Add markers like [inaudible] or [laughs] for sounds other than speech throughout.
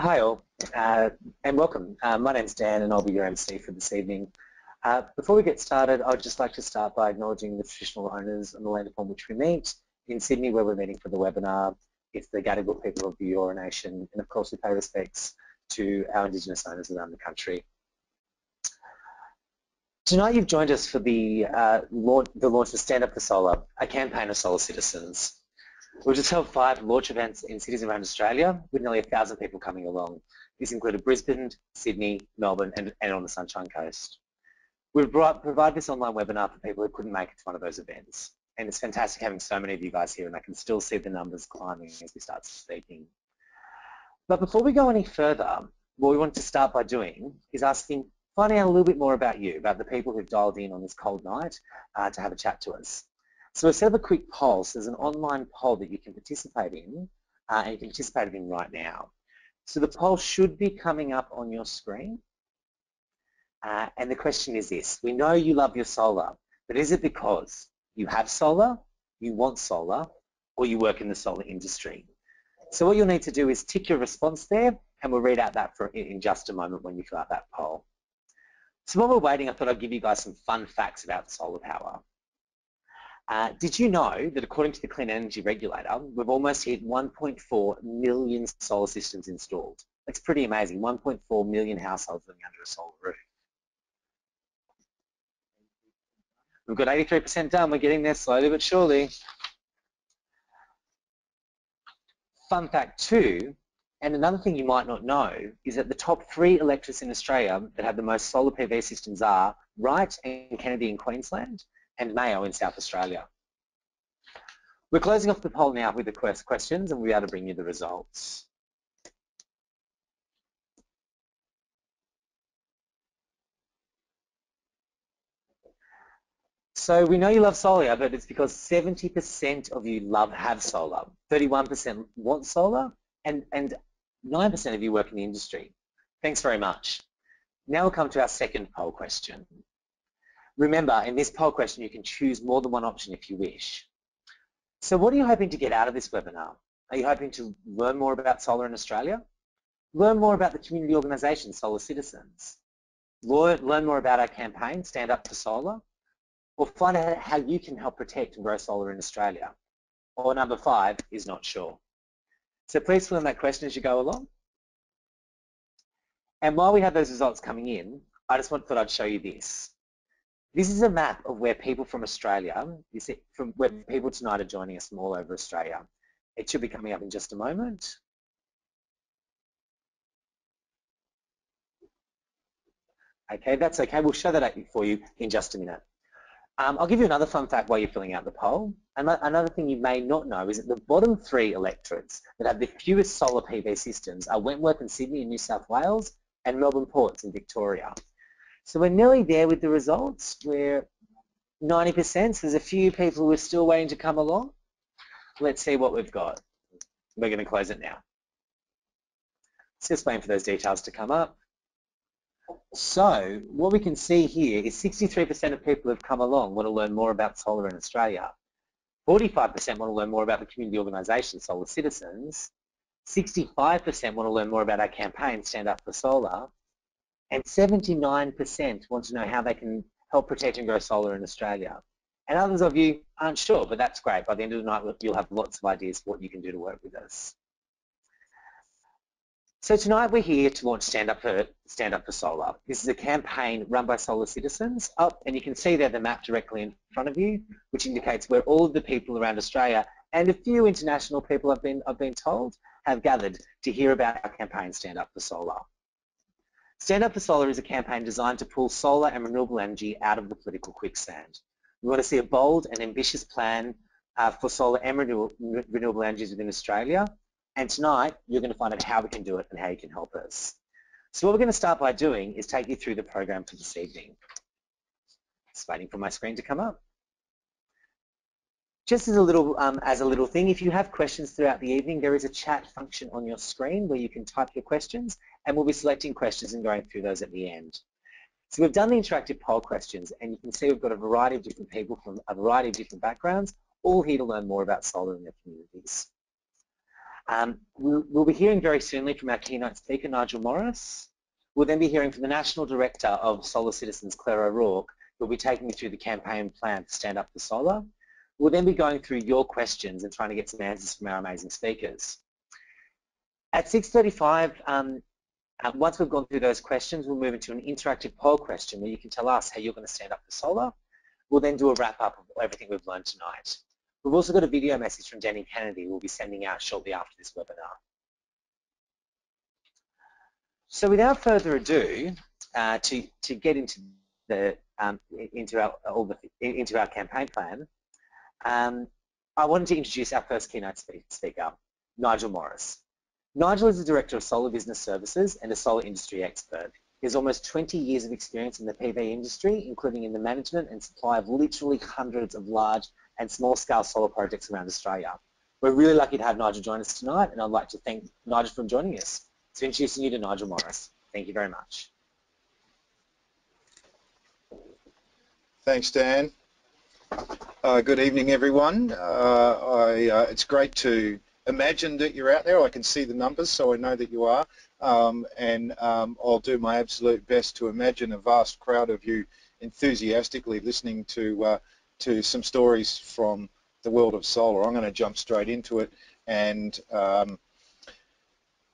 Hi all, uh, and welcome. Uh, my name's Dan and I'll be your MC for this evening. Uh, before we get started, I'd just like to start by acknowledging the traditional owners on the land upon which we meet. In Sydney, where we're meeting for the webinar, it's the Gadigal people of the Eora Nation, and of course we pay respects to our Indigenous owners around the country. Tonight you've joined us for the, uh, launch, the launch of Stand Up for Solar, a campaign of solar citizens. We've just held five launch events in cities around Australia with nearly a thousand people coming along. This included Brisbane, Sydney, Melbourne and, and on the Sunshine Coast. We've brought, provided this online webinar for people who couldn't make it to one of those events. And it's fantastic having so many of you guys here and I can still see the numbers climbing as we start speaking. But before we go any further, what we want to start by doing is asking, finding out a little bit more about you, about the people who've dialed in on this cold night uh, to have a chat to us. So we set a quick poll. So there's an online poll that you can participate in, uh, and you can participate in right now. So the poll should be coming up on your screen. Uh, and the question is this, we know you love your solar, but is it because you have solar, you want solar, or you work in the solar industry? So what you'll need to do is tick your response there, and we'll read out that for, in just a moment when you fill out that poll. So while we're waiting, I thought I'd give you guys some fun facts about solar power. Uh, did you know that according to the Clean Energy Regulator, we've almost hit 1.4 million solar systems installed? That's pretty amazing, 1.4 million households living under a solar roof. We've got 83% done, we're getting there slowly but surely. Fun fact two, and another thing you might not know, is that the top three electorates in Australia that have the most solar PV systems are Wright and Kennedy in Queensland, and Mayo in South Australia. We're closing off the poll now with the questions and we'll be able to bring you the results. So we know you love solar, but it's because 70% of you love have solar, 31% want solar, and, and 9% of you work in the industry. Thanks very much. Now we'll come to our second poll question. Remember, in this poll question, you can choose more than one option if you wish. So what are you hoping to get out of this webinar? Are you hoping to learn more about solar in Australia? Learn more about the community organisation, Solar Citizens? Learn, more about our campaign, Stand Up for Solar? Or find out how you can help protect and grow solar in Australia? Or number five is not sure. So please fill in that question as you go along. And while we have those results coming in, I just want, thought I'd show you this. This is a map of where people from Australia, you see, from where people tonight are joining us from all over Australia. It should be coming up in just a moment. Okay, that's okay. We'll show that for you in just a minute. Um, I'll give you another fun fact while you're filling out the poll. Another thing you may not know is that the bottom three electorates that have the fewest solar PV systems are Wentworth and Sydney in New South Wales and Melbourne Ports in Victoria. So we're nearly there with the results. We're 90%, so there's a few people who are still waiting to come along. Let's see what we've got. We're going to close it now. It's Just waiting for those details to come up. So what we can see here is 63% of people who have come along want to learn more about solar in Australia. 45% want to learn more about the community organisation, Solar Citizens. 65% want to learn more about our campaign, Stand Up for Solar and 79% want to know how they can help protect and grow solar in Australia. And others of you aren't sure, but that's great. By the end of the night, you'll have lots of ideas for what you can do to work with us. So tonight we're here to launch Stand Up for Stand Up for Solar. This is a campaign run by Solar Citizens. And you can see there the map directly in front of you, which indicates where all of the people around Australia and a few international people I've been I've been told have gathered to hear about our campaign Stand Up for Solar. Stand Up for Solar is a campaign designed to pull solar and renewable energy out of the political quicksand. We want to see a bold and ambitious plan uh, for solar and renewable, renewable energies within Australia. And tonight, you're going to find out how we can do it and how you can help us. So what we're going to start by doing is take you through the program for this evening. Just waiting for my screen to come up. Just as a little um, as a little thing, if you have questions throughout the evening, there is a chat function on your screen where you can type your questions, and we'll be selecting questions and going through those at the end. So we've done the interactive poll questions, and you can see we've got a variety of different people from a variety of different backgrounds, all here to learn more about solar in their communities. Um, we'll, we'll, be hearing very soonly from our keynote speaker, Nigel Morris. We'll then be hearing from the National Director of Solar Citizens, Claire O'Rourke, who'll be taking you through the campaign plan to stand up for solar. We'll then be going through your questions and trying to get some answers from our amazing speakers. At 6.35, um, uh, once we've gone through those questions, we'll move into an interactive poll question where you can tell us how you're going to stand up for solar. We'll then do a wrap-up of everything we've learned tonight. We've also got a video message from Danny Kennedy we'll be sending out shortly after this webinar. So without further ado, uh, to, to get into the um, into our all the, into our campaign plan, um, I wanted to introduce our first keynote speaker, Nigel Morris. Nigel is the Director of Solar Business Services and a solar industry expert. He has almost 20 years of experience in the PV industry, including in the management and supply of literally hundreds of large and small-scale solar projects around Australia. We're really lucky to have Nigel join us tonight, and I'd like to thank Nigel for joining us. So introducing you to Nigel Morris. Thank you very much. Thanks, Dan. Uh, good evening, everyone. Uh, I, uh, it's great to imagine that you're out there. I can see the numbers, so I know that you are. Um, and um, I'll do my absolute best to imagine a vast crowd of you enthusiastically listening to uh, to some stories from the world of solar. I'm going to jump straight into it and um,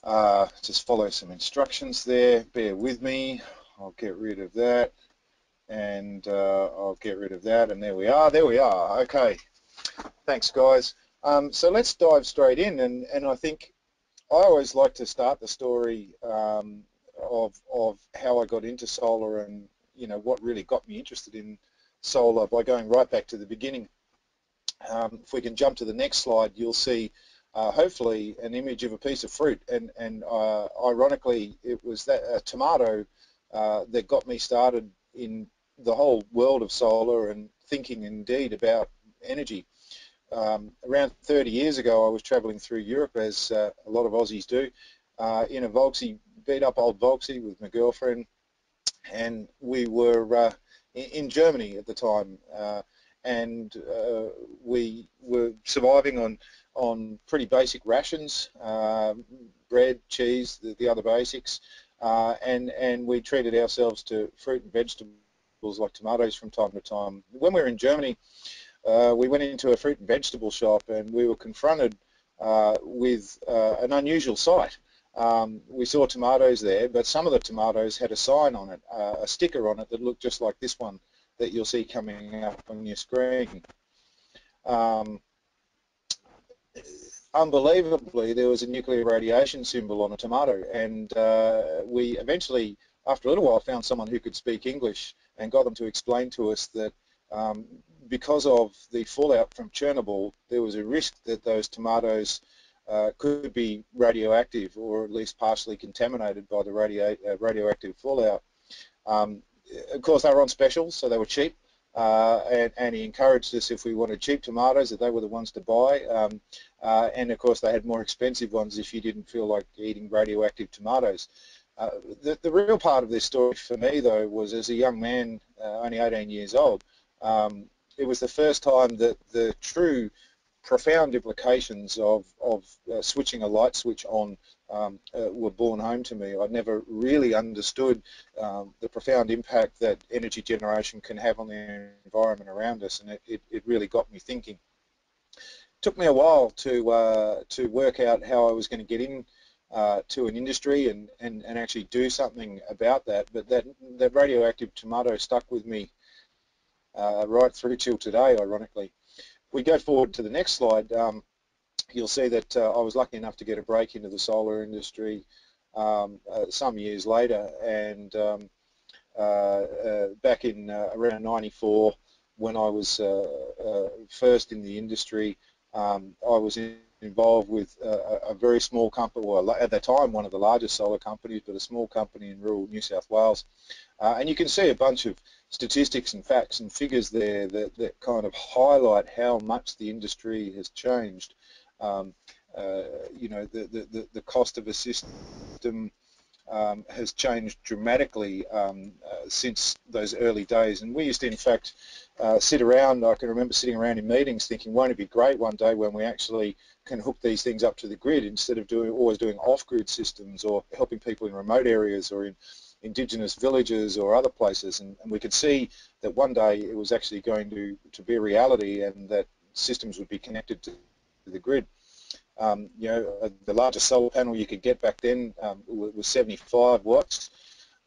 uh, just follow some instructions there. Bear with me. I'll get rid of that and uh, I'll get rid of that and there we are. There we are. Okay. Thanks, guys. Um, so let's dive straight in, and, and I think I always like to start the story um, of, of how I got into solar and you know what really got me interested in solar by going right back to the beginning. Um, if we can jump to the next slide, you'll see uh, hopefully an image of a piece of fruit, and, and uh, ironically, it was that a tomato uh, that got me started in the whole world of solar and thinking indeed about energy um, around 30 years ago, I was travelling through Europe, as uh, a lot of Aussies do, uh, in a Volksy, beat up old Volksy with my girlfriend, and we were uh, in, Germany at the time, uh, and uh, we were surviving on on pretty basic rations, um, bread, cheese, the, the other basics, uh, and and we treated ourselves to fruit and vegetables like tomatoes from time to time. When we were in Germany, uh, we went into a fruit and vegetable shop and we were confronted uh, with uh, an unusual sight. Um, we saw tomatoes there, but some of the tomatoes had a sign on it, uh, a sticker on it that looked just like this one that you'll see coming up on your screen. Um, unbelievably, there was a nuclear radiation symbol on a tomato, and uh, we eventually, after a little while, found someone who could speak English and got them to explain to us that um, because of the fallout from Chernobyl, there was a risk that those tomatoes uh, could be radioactive or at least partially contaminated by the radio, uh, radioactive fallout. Um, of course, they were on special, so they were cheap. Uh, and, and, he encouraged us if we wanted cheap tomatoes that they were the ones to buy. Um, uh, and of course, they had more expensive ones if you didn't feel like eating radioactive tomatoes. Uh, the, the, real part of this story for me, though, was as a young man, uh, only 18 years old, um, it was the first time that the true profound implications of, of uh, switching a light switch on um, uh, were borne home to me. I'd never really understood um, the profound impact that energy generation can have on the environment around us, and it, it, it really got me thinking. It took me a while to uh, to work out how I was going to get in uh, to an industry and, and, and actually do something about that, but that, that radioactive tomato stuck with me uh, right through till today, ironically. If we go forward to the next slide, um, you'll see that uh, I was lucky enough to get a break into the solar industry um, uh, some years later, and um, uh, uh, back in uh, around 94, when I was first in the industry, um, I was in involved with a, a, very small company, well at that time one of the largest solar companies, but a small company in rural New South Wales. Uh, and you can see a bunch of statistics and facts and figures there that, that kind of highlight how much the industry has changed. Um, uh, you know, the, the, the cost of a system um, has changed dramatically um, uh, since those early days. And we used to, in fact, uh, sit around, I can remember sitting around in meetings thinking, won't it be great one day when we actually can hook these things up to the grid instead of doing always doing off-grid systems or helping people in remote areas or in indigenous villages or other places. And, and we could see that one day it was actually going to, to be a reality and that systems would be connected to the grid. Um, you know, uh, the largest solar panel you could get back then um, was 75 watts.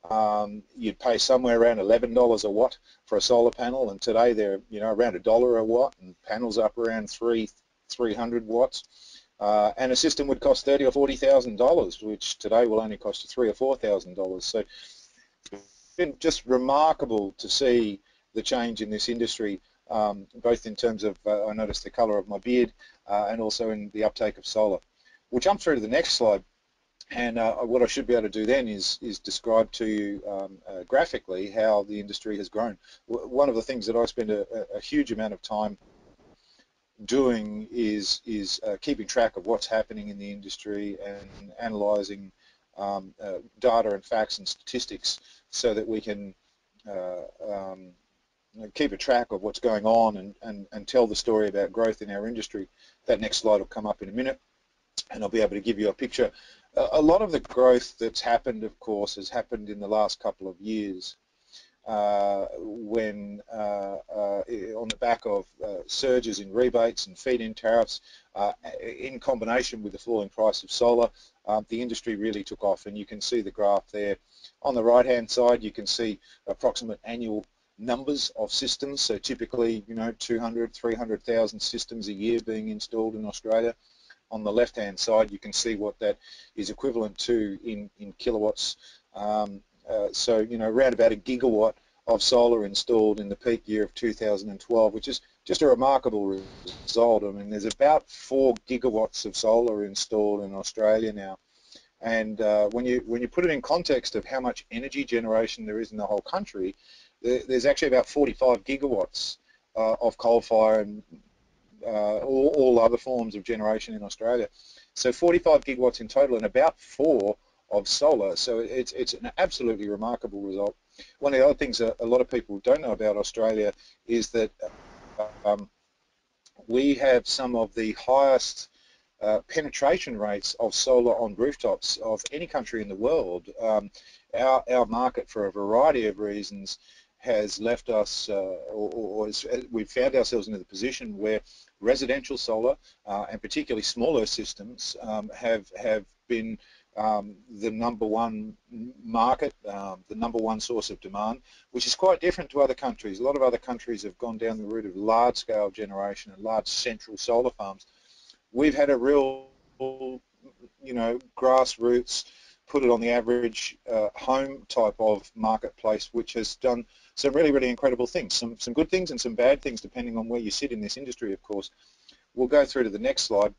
Um, you'd pay somewhere around $11 a watt for a solar panel, and today they're you know around a dollar a watt, and panels up around three 300 watts. Uh, and a system would cost thirty or forty thousand dollars, which today will only cost you three or four thousand dollars. So it's been just remarkable to see the change in this industry, um, both in terms of uh, I noticed the colour of my beard, uh, and also in the uptake of solar. We'll jump through to the next slide. And uh, what I should be able to do then is, is describe to you um, uh, graphically how the industry has grown. W one of the things that I spend a, a, huge amount of time doing is, is uh, keeping track of what's happening in the industry and analysing um, uh, data and facts and statistics so that we can uh, um, keep a track of what's going on and, and, and tell the story about growth in our industry. That next slide will come up in a minute and I'll be able to give you a picture. A lot of the growth that's happened, of course, has happened in the last couple of years when uh, uh, on the back of uh, surges in rebates and feed-in tariffs uh, in combination with the falling price of solar, um, the industry really took off and you can see the graph there. On the right-hand side you can see approximate annual numbers of systems, so typically, you know, 200, 300,000 systems a year being installed in Australia. On the left-hand side, you can see what that is equivalent to in, in kilowatts. Um, uh, so, you know, around about a gigawatt of solar installed in the peak year of 2012, which is just a remarkable result. I mean, there's about four gigawatts of solar installed in Australia now. And uh, when you when you put it in context of how much energy generation there is in the whole country, there's actually about 45 gigawatts uh, of coal fire and uh, all, all, other forms of generation in Australia. So 45 gigawatts in total and about four of solar. So it's, it's an absolutely remarkable result. One of the other things that a lot of people don't know about Australia is that um, we have some of the highest uh, penetration rates of solar on rooftops of any country in the world. Um, our, our market, for a variety of reasons, has left us, uh, or, or uh, we've found ourselves in the position where residential solar, uh, and particularly smaller systems, um, have have been um, the number one market, um, the number one source of demand, which is quite different to other countries. A lot of other countries have gone down the route of large-scale generation and large central solar farms. We've had a real, you know, grassroots, put it on the average uh, home type of marketplace, which has done some really, really incredible things. Some, some good things and some bad things depending on where you sit in this industry, of course. We'll go through to the next slide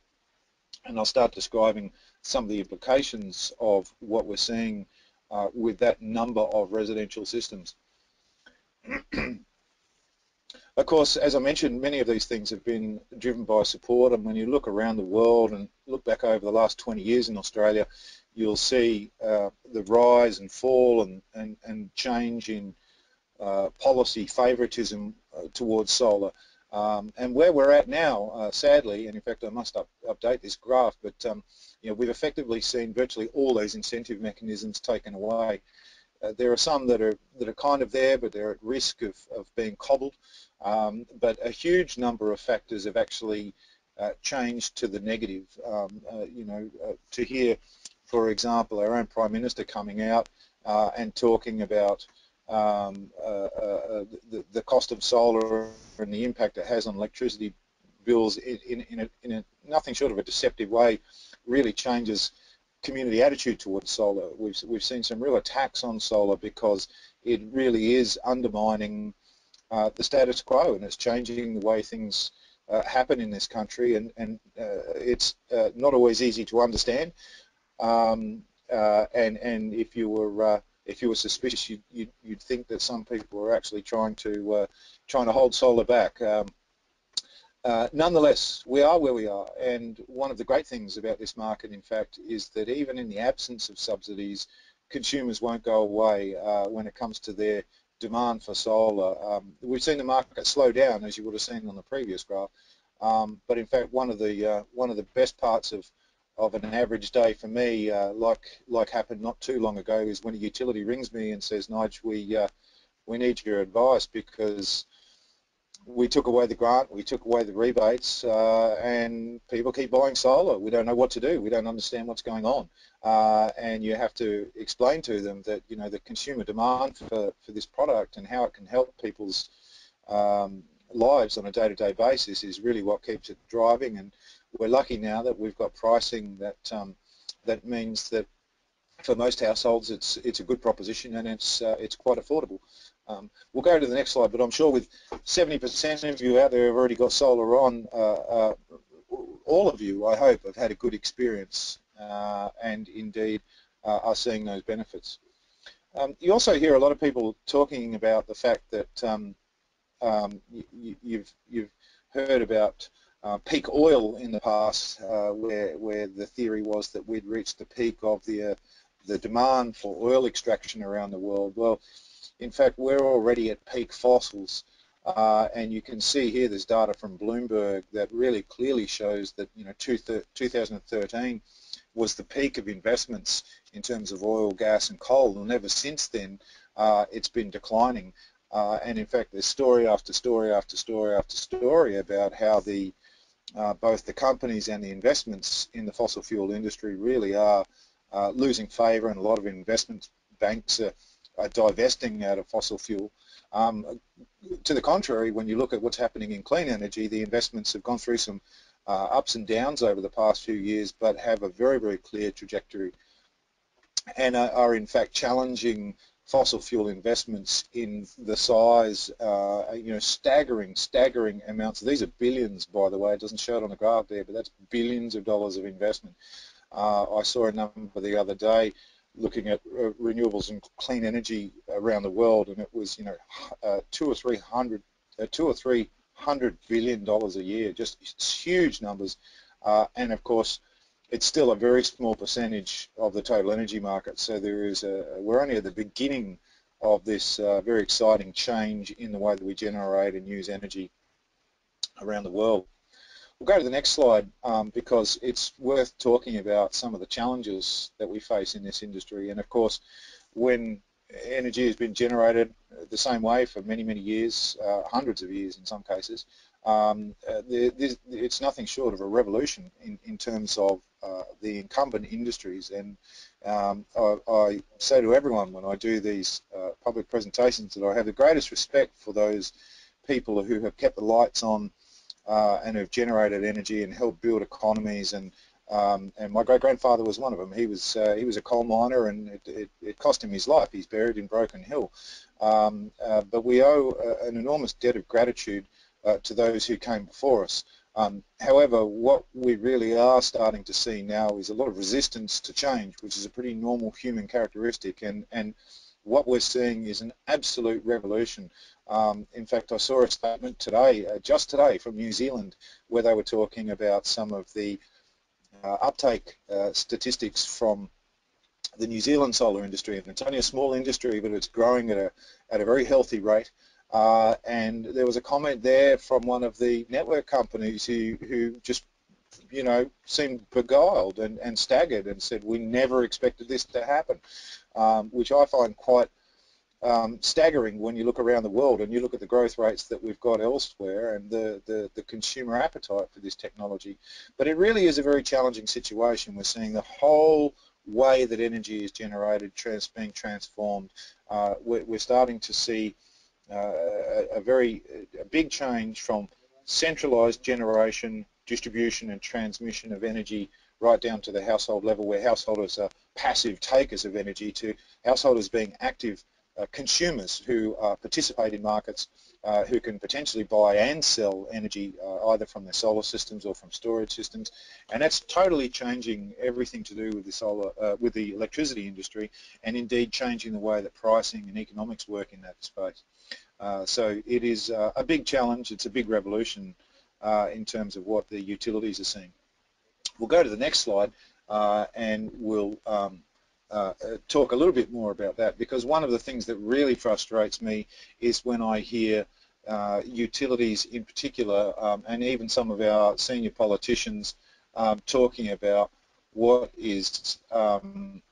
and I'll start describing some of the implications of what we're seeing uh, with that number of residential systems. [clears throat] of course, as I mentioned, many of these things have been driven by support and when you look around the world and look back over the last 20 years in Australia, you'll see uh, the rise and fall and, and, and change in uh, policy favoritism uh, towards solar. Um, and where we're at now, uh, sadly, and in fact I must up, update this graph, but um, you know, we've effectively seen virtually all those incentive mechanisms taken away. Uh, there are some that are that are kind of there, but they're at risk of, of being cobbled. Um, but a huge number of factors have actually uh, changed to the negative. Um, uh, you know, uh, to hear, for example, our own Prime Minister coming out uh, and talking about um, uh, the, the, cost of solar and the impact it has on electricity bills in, in, in, a, in a nothing short of a deceptive way really changes community attitude towards solar. We've, we've seen some real attacks on solar because it really is undermining uh, the status quo and it's changing the way things uh, happen in this country and, and uh, it's uh, not always easy to understand um, and, and if you were if you were suspicious, you'd, you'd, think that some people were actually trying to uh, trying to hold solar back. Um, uh, nonetheless, we are where we are, and one of the great things about this market, in fact, is that even in the absence of subsidies, consumers won't go away uh, when it comes to their demand for solar. Um, we've seen the market slow down, as you would have seen on the previous graph. Um, but in fact, one of the uh, one of the best parts of of an average day for me, uh, like like happened not too long ago, is when a utility rings me and says, "Nige, we uh, we need your advice because we took away the grant, we took away the rebates, uh, and people keep buying solar. We don't know what to do. We don't understand what's going on, uh, and you have to explain to them that you know the consumer demand for for this product and how it can help people's um, lives on a day-to-day basis is really what keeps it driving. And we're lucky now that we've got pricing that um, that means that for most households it's it's a good proposition and it's uh, it's quite affordable. Um, we'll go to the next slide, but I'm sure with 70% of you out there have already got solar on, uh, uh, all of you, I hope, have had a good experience uh, and indeed uh, are seeing those benefits. Um, you also hear a lot of people talking about the fact that um, um you, you've, you've heard about uh, peak oil in the past, uh, where where the theory was that we'd reached the peak of the uh, the demand for oil extraction around the world. Well, in fact, we're already at peak fossils. Uh, and you can see here there's data from Bloomberg that really clearly shows that you know 2013 was the peak of investments in terms of oil, gas and coal and ever since then uh, it's been declining uh, and in fact there's story after story after story after story about how the uh, both the companies and the investments in the fossil fuel industry really are uh, losing favour and a lot of investment banks are divesting out of fossil fuel. Um, to the contrary, when you look at what's happening in clean energy, the investments have gone through some uh, ups and downs over the past few years, but have a very, very clear trajectory and are, are in fact challenging fossil fuel investments in the size, uh, you know, staggering, staggering amounts. These are billions, by the way. It doesn't show it on the graph there, but that's billions of dollars of investment. Uh, I saw a number the other day looking at uh, renewables and clean energy around the world, and it was you know uh, two or three hundred, uh, two or three hundred billion dollars a year, just huge numbers, uh, and of course it's still a very small percentage of the total energy market. So there is a, we're only at the beginning of this uh, very exciting change in the way that we generate and use energy around the world. We'll go to the next slide um, because it's worth talking about some of the challenges that we face in this industry. And of course, when energy has been generated the same way for many, many years, uh, hundreds of years in some cases, um, uh, it's nothing short of a revolution in, in terms of uh, the incumbent industries. And um, I, I, say to everyone when I do these uh, public presentations that I have the greatest respect for those people who have kept the lights on uh, and have generated energy and helped build economies and um, and my great grandfather was one of them. He was uh, he was a coal miner, and it, it, it, cost him his life. He's buried in Broken Hill. Um, uh, but we owe uh, an enormous debt of gratitude uh, to those who came before us. Um, however, what we really are starting to see now is a lot of resistance to change, which is a pretty normal human characteristic, and and what we're seeing is an absolute revolution. Um, in fact, I saw a statement today, uh, just today, from New Zealand, where they were talking about some of the uh, uptake uh, statistics from the New Zealand solar industry. And it's only a small industry, but it's growing at a, at a very healthy rate. Uh, and there was a comment there from one of the network companies who, who just you know, seemed beguiled and, and staggered and said, we never expected this to happen, um, which I find quite um, staggering when you look around the world and you look at the growth rates that we've got elsewhere and the, the, the, consumer appetite for this technology. But it really is a very challenging situation. We're seeing the whole way that energy is generated trans, being transformed. Uh, we're, we're, starting to see uh, a, a, very a big change from centralized generation distribution and transmission of energy right down to the household level where householders are passive takers of energy to householders being active consumers who uh, participate in markets uh, who can potentially buy and sell energy uh, either from their solar systems or from storage systems and that's totally changing everything to do with the solar uh, with the electricity industry and indeed changing the way that pricing and economics work in that space. Uh, so it is a big challenge, it's a big revolution uh, in terms of what the utilities are seeing. We'll go to the next slide uh, and we'll um, uh, talk a little bit more about that because one of the things that really frustrates me is when I hear uh, utilities in particular um, and even some of our senior politicians um, talking about what is um,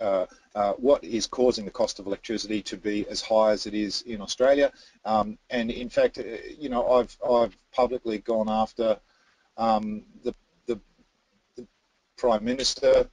uh, uh, what is causing the cost of electricity to be as high as it is in Australia. Um, and in fact, uh, you know, I've, I've publicly gone after um, the, the, the, Prime Minister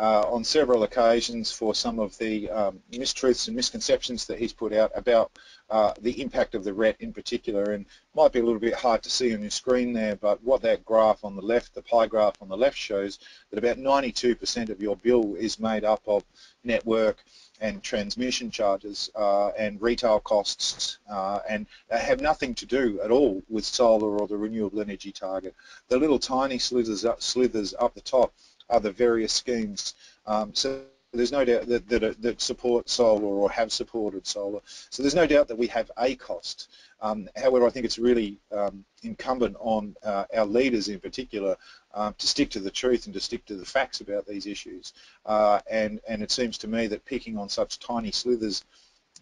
uh, on several occasions for some of the um, mistruths and misconceptions that he's put out about uh, the impact of the RET in particular and might be a little bit hard to see on your screen there but what that graph on the left, the pie graph on the left shows that about 92% of your bill is made up of network and transmission charges uh, and retail costs uh, and have nothing to do at all with solar or the renewable energy target. The little tiny slithers up, slithers up the top other various schemes. Um, so there's no doubt that, that, that, support solar or have supported solar. So there's no doubt that we have a cost. Um, however, I think it's really um, incumbent on uh, our leaders in particular um, to stick to the truth and to stick to the facts about these issues. Uh, and, and it seems to me that picking on such tiny slithers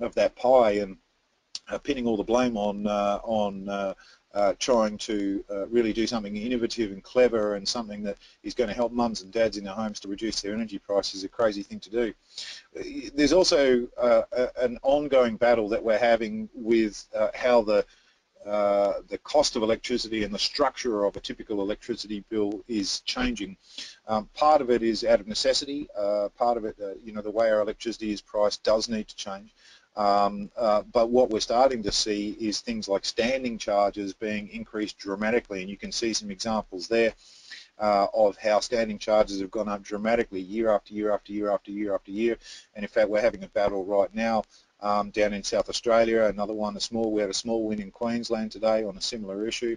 of that pie and uh, pinning all the blame on, uh, on uh, uh, trying to uh, really do something innovative and clever and something that is going to help mums and dads in their homes to reduce their energy prices is a crazy thing to do. There's also uh, a, an ongoing battle that we're having with uh, how the uh, the cost of electricity and the structure of a typical electricity bill is changing. Um, part of it is out of necessity. Uh, part of it, you know, the way our electricity is priced does need to change. Um, uh, but what we're starting to see is things like standing charges being increased dramatically, and you can see some examples there uh, of how standing charges have gone up dramatically year after year after year after year after year. And in fact, we're having a battle right now um, down in South Australia. Another one, a small, we had a small win in Queensland today on a similar issue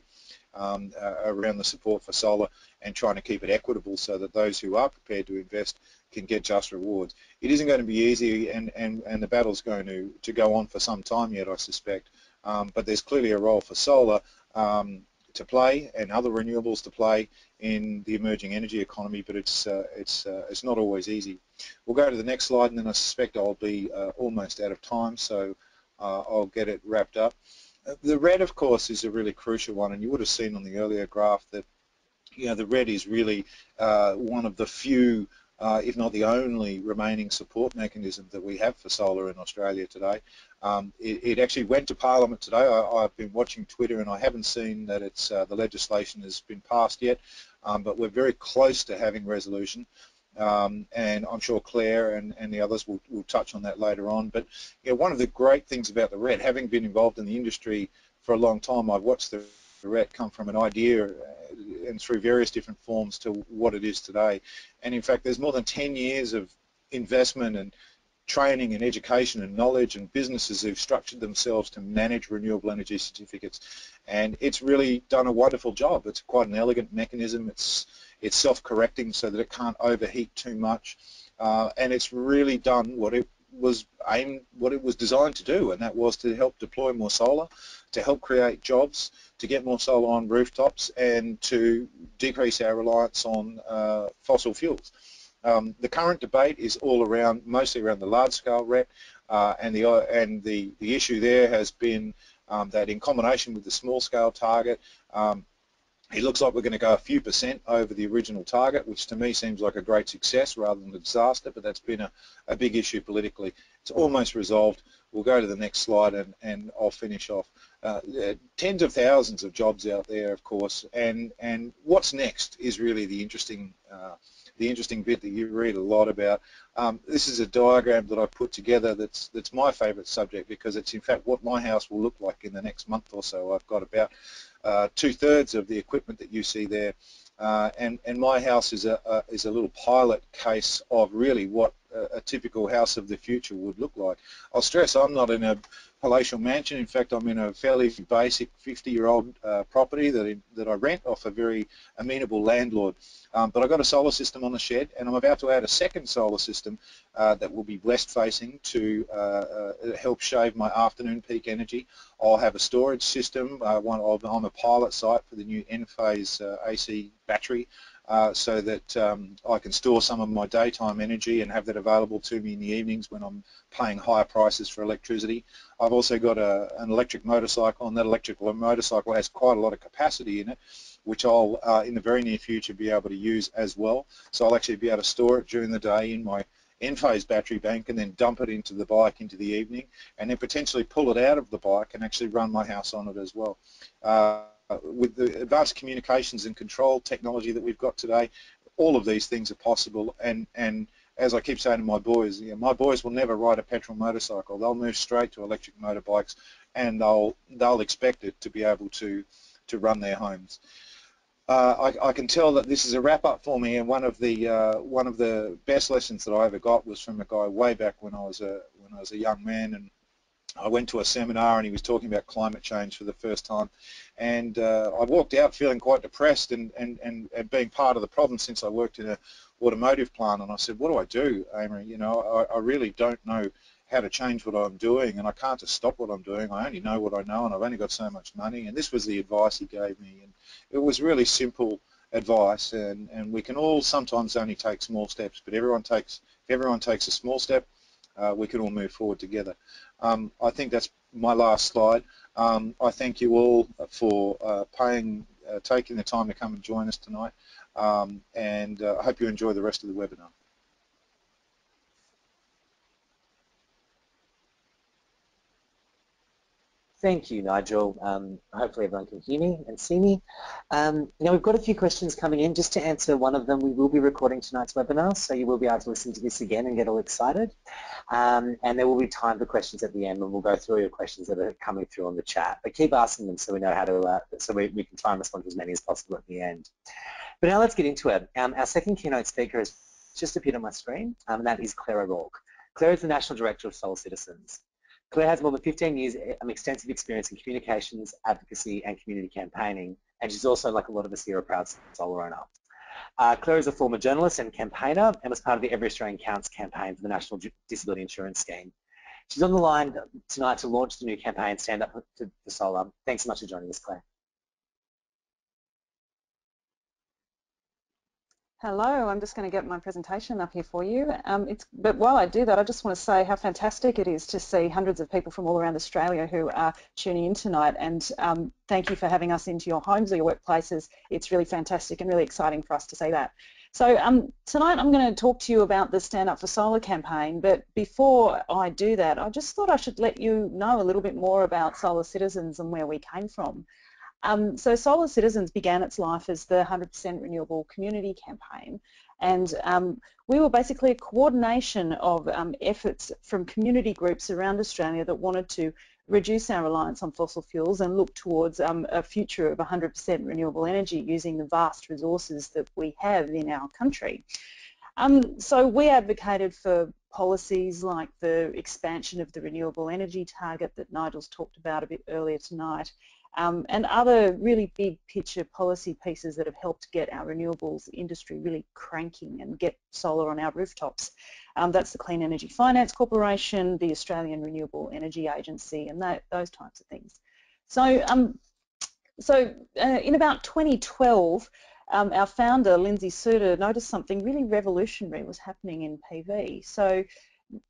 um, uh, around the support for solar and trying to keep it equitable so that those who are prepared to invest can get just rewards. It isn't going to be easy and, and, and the battle's going to, to go on for some time yet, I suspect. Um, but there's clearly a role for solar um, to play and other renewables to play in the emerging energy economy, but it's, uh, it's, uh, it's not always easy. We'll go to the next slide and then I suspect I'll be uh, almost out of time, so uh, I'll get it wrapped up. The RET, of course, is a really crucial one, and you would have seen on the earlier graph that you know, the RET is really uh, one of the few uh, if not the only remaining support mechanism that we have for solar in Australia today. Um, it, it, actually went to Parliament today. I, have been watching Twitter and I haven't seen that it's uh, the legislation has been passed yet, um, but we're very close to having resolution. Um, and I'm sure Claire and, and the others will, will, touch on that later on. But you know, one of the great things about the RET, having been involved in the industry for a long time, I've watched the RET come from an idea and through various different forms to what it is today. And in fact, there's more than 10 years of investment and training and education and knowledge and businesses who've structured themselves to manage renewable energy certificates. And it's really done a wonderful job. It's quite an elegant mechanism. It's, it's self-correcting so that it can't overheat too much. Uh, and it's really done what it was aimed, what it was designed to do, and that was to help deploy more solar, to help create jobs, to get more solar on rooftops, and to decrease our reliance on uh, fossil fuels. Um, the current debate is all around, mostly around the large-scale RET, uh, and the and the the issue there has been um, that in combination with the small-scale target, um, it looks like we're going to go a few percent over the original target, which to me seems like a great success rather than a disaster, but that's been a, a big issue politically. It's almost resolved. We'll go to the next slide and, and I'll finish off. Uh, tens of thousands of jobs out there, of course, and, and what's next is really the interesting uh, the interesting bit that you read a lot about. Um, this is a diagram that I put together that's that's my favourite subject because it's in fact what my house will look like in the next month or so. I've got about two-thirds of the equipment that you see there. Uh, and, and my house is a, a, is a little pilot case of really what a, a, typical house of the future would look like. I'll stress I'm not in a palatial mansion. In fact, I'm in a fairly basic 50-year-old uh, property that, I, that I rent off a very amenable landlord. Um, but I've got a solar system on the shed, and I'm about to add a second solar system uh, that will be west-facing to uh, uh help shave my afternoon peak energy. I'll have a storage system. Uh, one, I'm a pilot site for the new Enphase uh, AC battery uh, so that um, I can store some of my daytime energy and have that available to me in the evenings when I'm paying higher prices for electricity. I've also got a, an electric motorcycle and that electric motorcycle has quite a lot of capacity in it which I'll uh, in the very near future be able to use as well. So I'll actually be able to store it during the day in my Enphase battery bank and then dump it into the bike into the evening and then potentially pull it out of the bike and actually run my house on it as well. Uh, with the advanced communications and control technology that we've got today, all of these things are possible and, and as I keep saying to my boys, you know, my boys will never ride a petrol motorcycle. They'll move straight to electric motorbikes and they'll, they'll expect it to be able to, to run their homes uh, I, I, can tell that this is a wrap up for me and one of the uh, one of the best lessons that I ever got was from a guy way back when I was a when I was a young man and I went to a seminar and he was talking about climate change for the first time. And uh, I walked out feeling quite depressed and, and, and, and, being part of the problem since I worked in an automotive plant. And I said what do I do Amory? You know I, I really don't know how to change what I'm doing and I can't just stop what I'm doing. I only know what I know and I've only got so much money. And this was the advice he gave me. And it was really simple advice. And, and we can all sometimes only take small steps but everyone takes if everyone takes a small step uh, we can all move forward together. Um, I think that's my last slide. Um, I thank you all for uh, paying, uh, taking the time to come and join us tonight um, and uh, I hope you enjoy the rest of the webinar. Thank you, Nigel. Um, hopefully everyone can hear me and see me. Um, now we've got a few questions coming in. Just to answer one of them, we will be recording tonight's webinar, so you will be able to listen to this again and get all excited. Um, and there will be time for questions at the end, and we'll go through your questions that are coming through on the chat. But keep asking them so we know how to, uh, so we, we, can try and respond to as many as possible at the end. But now let's get into it. Um, our second keynote speaker has just appeared on my screen, um, and that is Claire O'Rourke. Claire is the National Director of Solar Citizens. Claire has more than 15 years of extensive experience in communications, advocacy and community campaigning and she's also, like a lot of us here, a proud solar owner. Uh, Claire is a former journalist and campaigner and was part of the Every Australian Counts campaign for the National Disability Insurance Scheme. She's on the line tonight to launch the new campaign, Stand Up for Solar. Thanks so much for joining us, Claire. Hello, I'm just going to get my presentation up here for you. Um, but while I do that, I just want to say how fantastic it is to see hundreds of people from all around Australia who are tuning in tonight and um, thank you for having us into your homes or your workplaces. It's really fantastic and really exciting for us to see that. So um, tonight I'm going to talk to you about the Stand Up for Solar campaign, but before I do that, I just thought I should let you know a little bit more about Solar Citizens and where we came from. Um, so Solar Citizens began its life as the 100% Renewable Community Campaign and um, we were basically a coordination of um, efforts from community groups around Australia that wanted to reduce our reliance on fossil fuels and look towards um, a future of 100% renewable energy using the vast resources that we have in our country. Um, so we advocated for policies like the expansion of the renewable energy target that Nigel's talked about a bit earlier tonight um, and other really big picture policy pieces that have helped get our renewables industry really cranking and get solar on our rooftops. Um, that's the Clean Energy Finance Corporation, the Australian Renewable Energy Agency, and that, those types of things. So, um, so uh, in about 2012, um, our founder, Lindsay Soutar, noticed something really revolutionary was happening in PV. So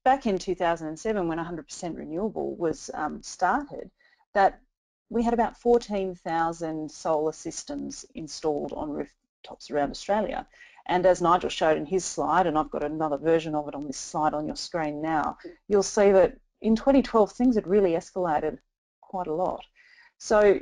back in 2007, when 100% renewable was um, started, that we had about 14,000 solar systems installed on rooftops around Australia. And as Nigel showed in his slide, and I've got another version of it on this slide on your screen now, you'll see that in 2012 things had really escalated quite a lot. So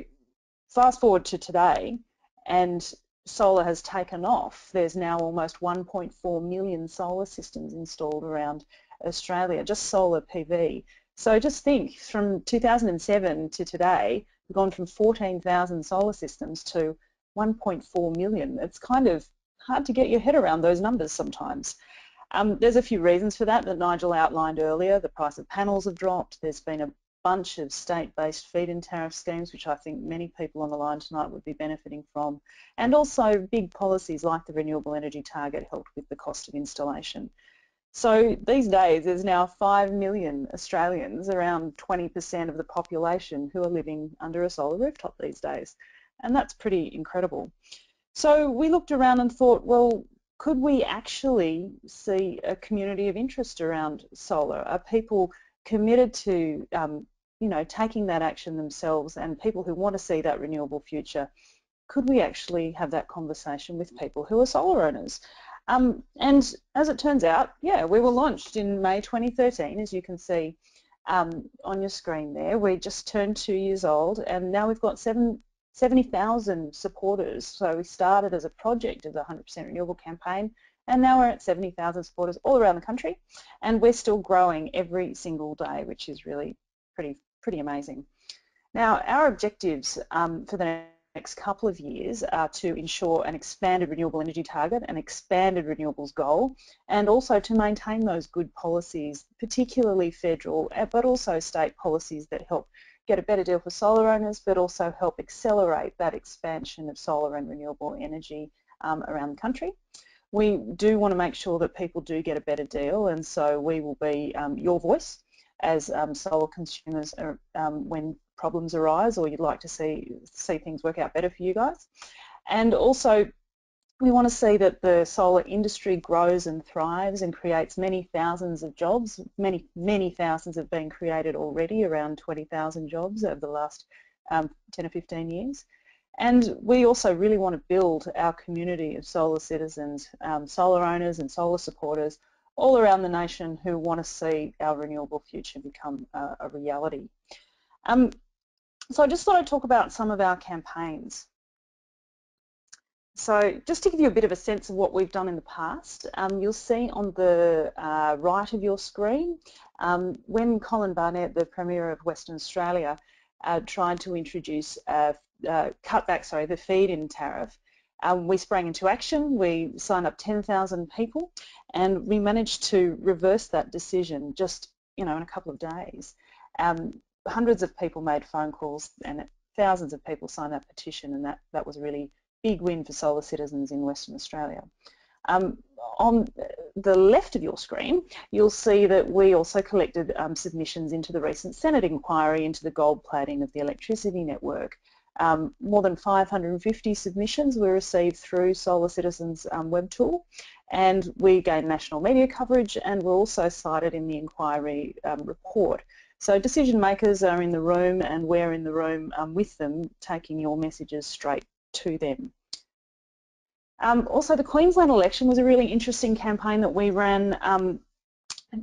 fast forward to today and solar has taken off. There's now almost 1.4 million solar systems installed around Australia, just solar PV. So just think, from 2007 to today, Gone from 14,000 solar systems to 1.4 million. It's kind of hard to get your head around those numbers sometimes. Um, there's a few reasons for that that Nigel outlined earlier. The price of panels have dropped. There's been a bunch of state-based feed-in tariff schemes, which I think many people on the line tonight would be benefiting from, and also big policies like the renewable energy target helped with the cost of installation. So these days there's now 5 million Australians, around 20% of the population, who are living under a solar rooftop these days. And that's pretty incredible. So we looked around and thought, well, could we actually see a community of interest around solar? Are people committed to, um, you know, taking that action themselves and people who want to see that renewable future? Could we actually have that conversation with people who are solar owners? Um, and as it turns out, yeah, we were launched in May 2013, as you can see um, on your screen there. We just turned two years old and now we've got seven 70,000 supporters. So we started as a project of the 100% Renewable campaign and now we're at 70,000 supporters all around the country and we're still growing every single day, which is really pretty, pretty amazing. Now our objectives um, for the next couple of years are to ensure an expanded renewable energy target, an expanded renewables goal, and also to maintain those good policies, particularly federal, but also state policies that help get a better deal for solar owners, but also help accelerate that expansion of solar and renewable energy um, around the country. We do want to make sure that people do get a better deal, and so we will be um, your voice as um, solar consumers are, um, when problems arise or you'd like to see see things work out better for you guys. And also we want to see that the solar industry grows and thrives and creates many thousands of jobs. Many, many thousands have been created already, around 20,000 jobs over the last um, 10 or 15 years. And we also really want to build our community of solar citizens, um, solar owners and solar supporters all around the nation who want to see our renewable future become a, a reality. Um, so I just thought I'd talk about some of our campaigns. So just to give you a bit of a sense of what we've done in the past, um, you'll see on the uh, right of your screen um, when Colin Barnett, the Premier of Western Australia, uh, tried to introduce a, a cutback, sorry, the feed-in tariff, um, we sprang into action. We signed up 10,000 people and we managed to reverse that decision just, you know, in a couple of days. Um, hundreds of people made phone calls and thousands of people signed that petition and that, that was a really big win for solar citizens in Western Australia. Um, on the left of your screen, you'll see that we also collected um, submissions into the recent Senate inquiry into the gold plating of the electricity network. Um, more than 550 submissions were received through Solar Citizens um, web tool and we gained national media coverage and were also cited in the inquiry um, report. So decision makers are in the room and we're in the room um, with them taking your messages straight to them. Um, also, the Queensland election was a really interesting campaign that we ran um,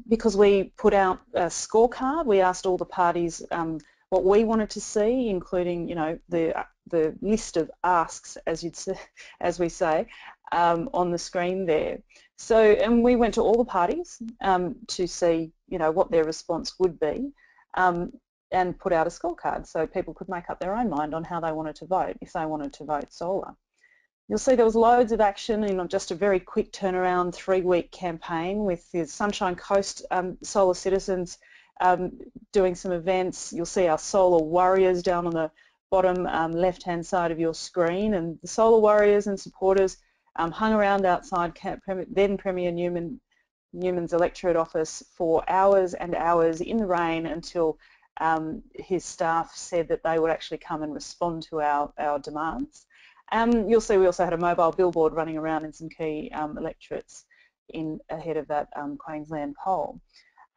because we put out a scorecard. We asked all the parties um, what we wanted to see, including, you know, the the list of asks, as you'd say, as we say, um, on the screen there. So, and we went to all the parties um, to see, you know, what their response would be. Um, and put out a scorecard so people could make up their own mind on how they wanted to vote if they wanted to vote solar. You'll see there was loads of action in just a very quick turnaround three-week campaign with the Sunshine Coast um, Solar Citizens um, doing some events. You'll see our Solar Warriors down on the bottom um, left-hand side of your screen and the Solar Warriors and supporters um, hung around outside then Premier Newman, Newman's electorate office for hours and hours in the rain until um, his staff said that they would actually come and respond to our, our demands. Um, you'll see we also had a mobile billboard running around in some key um, electorates in ahead of that um, Queensland poll.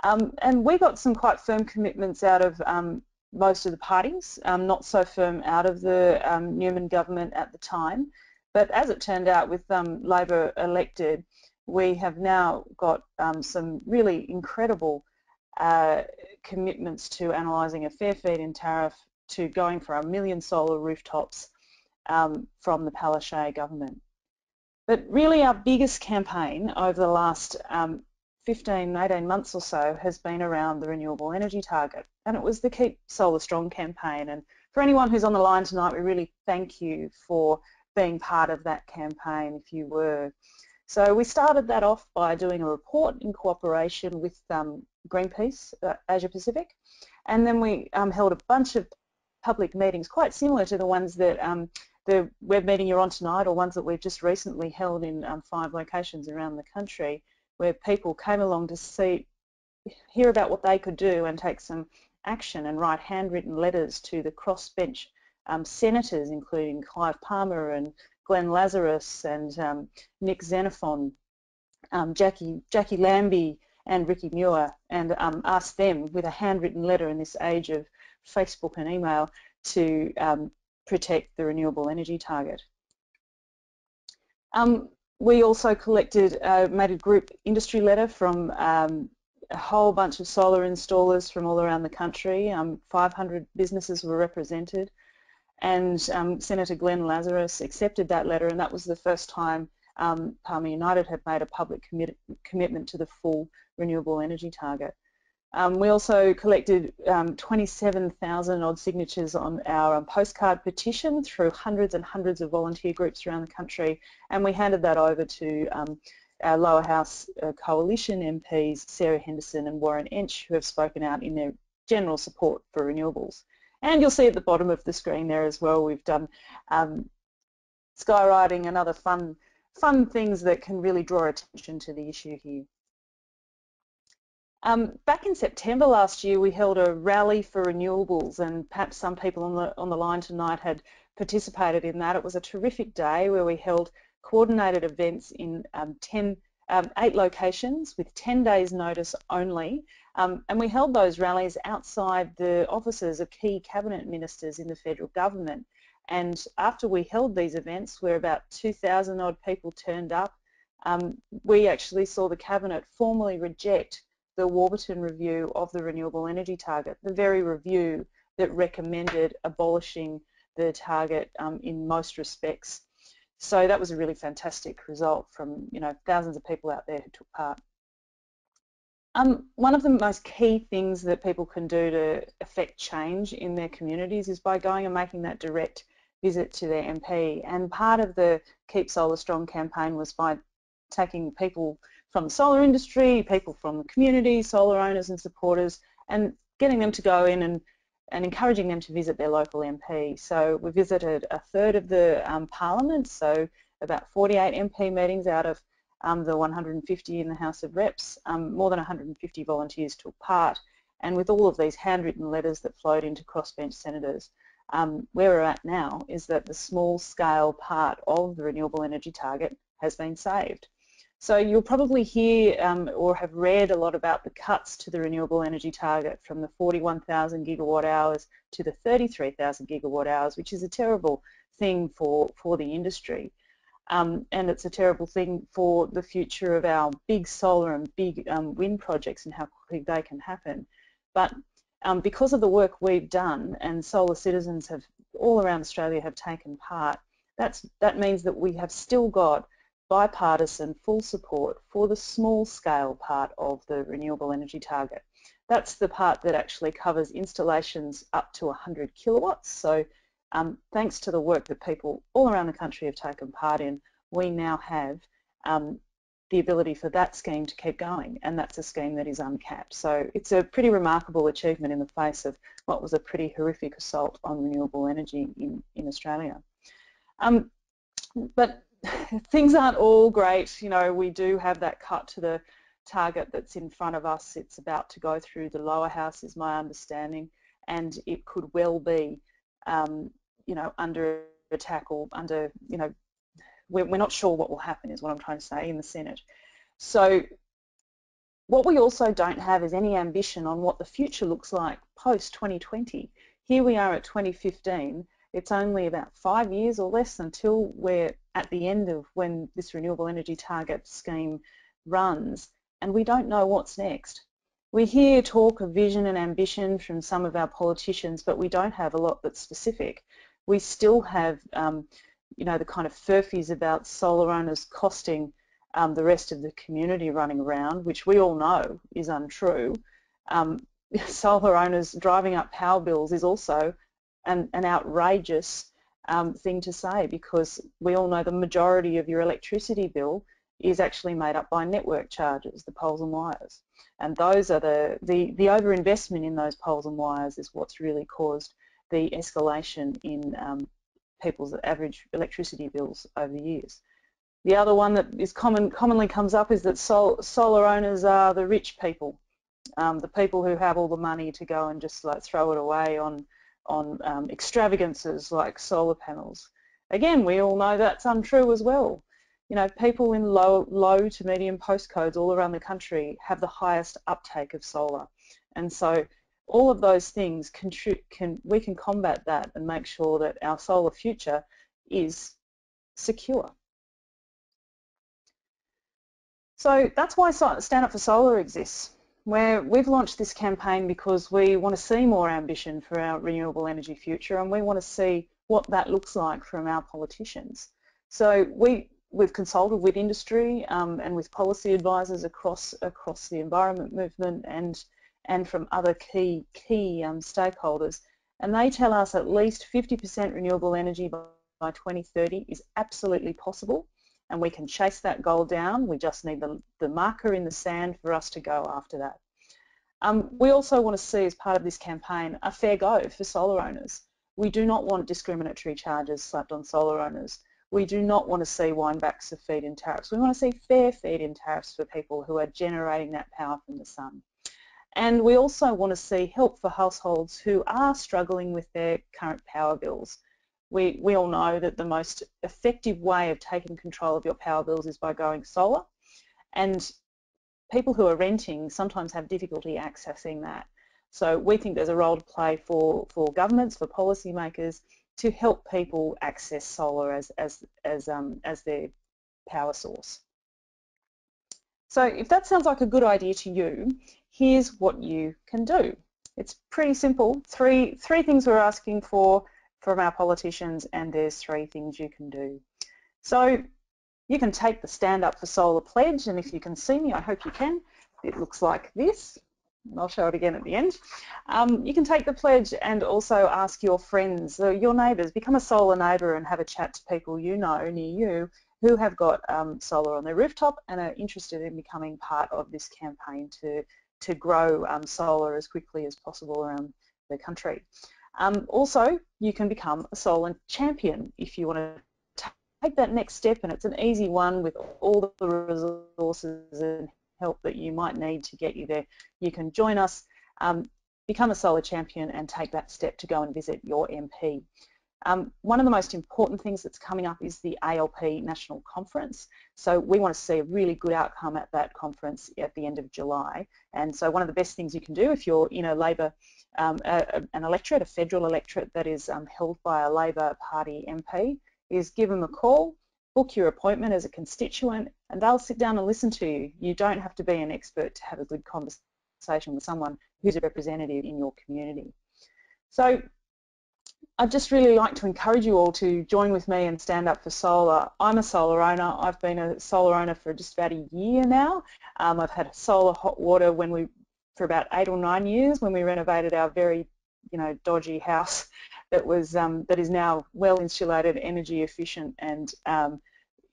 Um, and we got some quite firm commitments out of um, most of the parties, not so firm out of the Newman government at the time. But as it turned out with Labor elected, we have now got some really incredible uh, commitments to analysing a fair feed-in tariff, to going for a million solar rooftops um, from the Palaszczuk government. But really our biggest campaign over the last um, 15, 18 months or so has been around the renewable energy target and it was the Keep Solar Strong campaign and for anyone who's on the line tonight we really thank you for being part of that campaign if you were. So we started that off by doing a report in cooperation with um, Greenpeace uh, Asia Pacific. And then we um, held a bunch of public meetings quite similar to the ones that um, the web meeting you're on tonight or ones that we've just recently held in um, five locations around the country where people came along to see, hear about what they could do and take some action and write handwritten letters to the crossbench um, senators including Clive Palmer and Glenn Lazarus and um, Nick Xenophon, um, Jacqui, Jacqui Lambie and Ricky Muir and um, asked them with a handwritten letter in this age of Facebook and email to um, protect the renewable energy target. Um, we also collected, uh, made a group industry letter from um, a whole bunch of solar installers from all around the country. Um, 500 businesses were represented and um, Senator Glenn Lazarus accepted that letter and that was the first time um, Palmer United had made a public commit commitment to the full renewable energy target. Um, we also collected um, 27,000 odd signatures on our um, postcard petition through hundreds and hundreds of volunteer groups around the country and we handed that over to um, our lower house uh, coalition MPs Sarah Henderson and Warren Entsch who have spoken out in their general support for renewables. And you'll see at the bottom of the screen there as well we've done um, skywriting and other fun, fun things that can really draw attention to the issue here. Um, back in September last year, we held a rally for renewables, and perhaps some people on the on the line tonight had participated in that. It was a terrific day where we held coordinated events in um, 10, um, eight locations with 10 days notice only, um, and we held those rallies outside the offices of key cabinet ministers in the federal government. And after we held these events, where about 2,000 odd people turned up, um, we actually saw the cabinet formally reject the Warburton review of the renewable energy target, the very review that recommended abolishing the target um, in most respects. So that was a really fantastic result from you know thousands of people out there who took part. Um, one of the most key things that people can do to affect change in their communities is by going and making that direct visit to their MP. And part of the Keep Solar Strong campaign was by taking people from the solar industry, people from the community, solar owners and supporters, and getting them to go in and, and encouraging them to visit their local MP. So we visited a third of the um, parliament, so about 48 MP meetings out of um, the 150 in the House of Reps. Um, more than 150 volunteers took part, and with all of these handwritten letters that flowed into crossbench senators, um, where we're at now is that the small scale part of the renewable energy target has been saved. So you'll probably hear um, or have read a lot about the cuts to the renewable energy target from the 41,000 gigawatt hours to the 33,000 gigawatt hours, which is a terrible thing for, for the industry. Um, and it's a terrible thing for the future of our big solar and big um, wind projects and how quickly they can happen. But um, because of the work we've done and solar citizens have all around Australia have taken part, that's, that means that we have still got bipartisan full support for the small scale part of the renewable energy target. That's the part that actually covers installations up to 100 kilowatts. So um, thanks to the work that people all around the country have taken part in, we now have um, the ability for that scheme to keep going and that's a scheme that is uncapped. So it's a pretty remarkable achievement in the face of what was a pretty horrific assault on renewable energy in, in Australia. Um, but [laughs] things aren't all great. You know, we do have that cut to the target that's in front of us. It's about to go through the lower house, is my understanding, and it could well be, um, you know, under attack or under, you know, we're, we're not sure what will happen, is what I'm trying to say in the Senate. So what we also don't have is any ambition on what the future looks like post 2020. Here we are at 2015 it's only about five years or less until we're at the end of when this renewable energy target scheme runs and we don't know what's next. We hear talk of vision and ambition from some of our politicians but we don't have a lot that's specific. We still have um, you know, the kind of furphies about solar owners costing um, the rest of the community running around, which we all know is untrue. Um, [laughs] solar owners driving up power bills is also an, an outrageous um, thing to say because we all know the majority of your electricity bill is actually made up by network charges, the poles and wires. And those are the, the, the overinvestment in those poles and wires is what's really caused the escalation in um, people's average electricity bills over the years. The other one that is common, commonly comes up is that sol solar owners are the rich people, um, the people who have all the money to go and just like throw it away on on um, extravagances like solar panels. Again, we all know that's untrue as well. You know, people in low, low to medium postcodes all around the country have the highest uptake of solar. And so all of those things can, can we can combat that and make sure that our solar future is secure. So that's why Stand Up for Solar exists. Where we've launched this campaign because we want to see more ambition for our renewable energy future and we want to see what that looks like from our politicians. So we, we've consulted with industry um, and with policy advisors across, across the environment movement and, and from other key, key um, stakeholders and they tell us at least 50% renewable energy by 2030 is absolutely possible and we can chase that goal down. We just need the, the marker in the sand for us to go after that. Um, we also want to see as part of this campaign a fair go for solar owners. We do not want discriminatory charges slapped on solar owners. We do not want to see winebacks of feed-in tariffs. We want to see fair feed-in tariffs for people who are generating that power from the sun. And we also want to see help for households who are struggling with their current power bills we, we all know that the most effective way of taking control of your power bills is by going solar and people who are renting sometimes have difficulty accessing that. So we think there's a role to play for, for governments, for policymakers to help people access solar as, as, as, um, as their power source. So if that sounds like a good idea to you, here's what you can do. It's pretty simple. Three, three things we're asking for from our politicians and there's three things you can do. So you can take the Stand Up for Solar pledge and if you can see me, I hope you can, it looks like this. I'll show it again at the end. Um, you can take the pledge and also ask your friends, uh, your neighbours, become a solar neighbour and have a chat to people you know near you who have got um, solar on their rooftop and are interested in becoming part of this campaign to, to grow um, solar as quickly as possible around the country. Um, also, you can become a Solar champion if you want to take that next step and it's an easy one with all the resources and help that you might need to get you there. You can join us, um, become a solar champion and take that step to go and visit your MP. Um, one of the most important things that's coming up is the ALP National Conference. So we want to see a really good outcome at that conference at the end of July. And so one of the best things you can do if you're in a Labor, um, a, an electorate, a federal electorate that is um, held by a Labor Party MP, is give them a call, book your appointment as a constituent, and they'll sit down and listen to you. You don't have to be an expert to have a good conversation with someone who's a representative in your community. So I'd just really like to encourage you all to join with me and stand up for solar. I'm a solar owner. I've been a solar owner for just about a year now. Um, I've had solar hot water when we, for about eight or nine years when we renovated our very, you know, dodgy house [laughs] that was um, that is now well insulated, energy efficient, and um,